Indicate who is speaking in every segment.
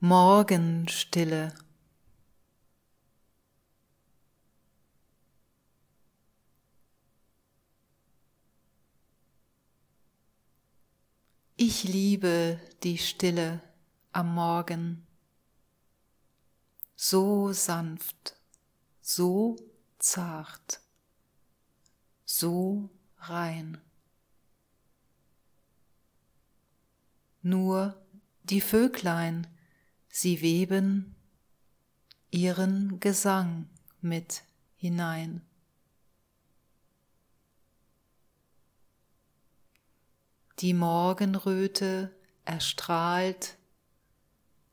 Speaker 1: Morgenstille. Ich liebe die Stille am Morgen, so sanft, so zart, so rein. Nur die Vöglein, sie weben ihren Gesang mit hinein. Die Morgenröte erstrahlt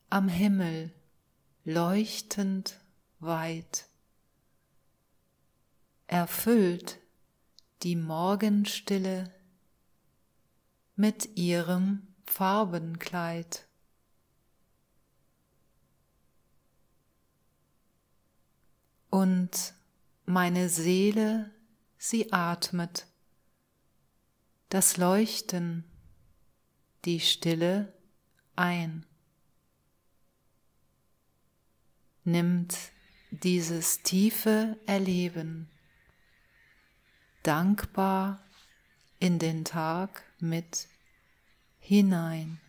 Speaker 1: am Himmel leuchtend weit, erfüllt die Morgenstille mit ihrem Farbenkleid. Und meine Seele, sie atmet das Leuchten, die Stille ein. Nimmt dieses tiefe Erleben dankbar in den Tag mit hinein.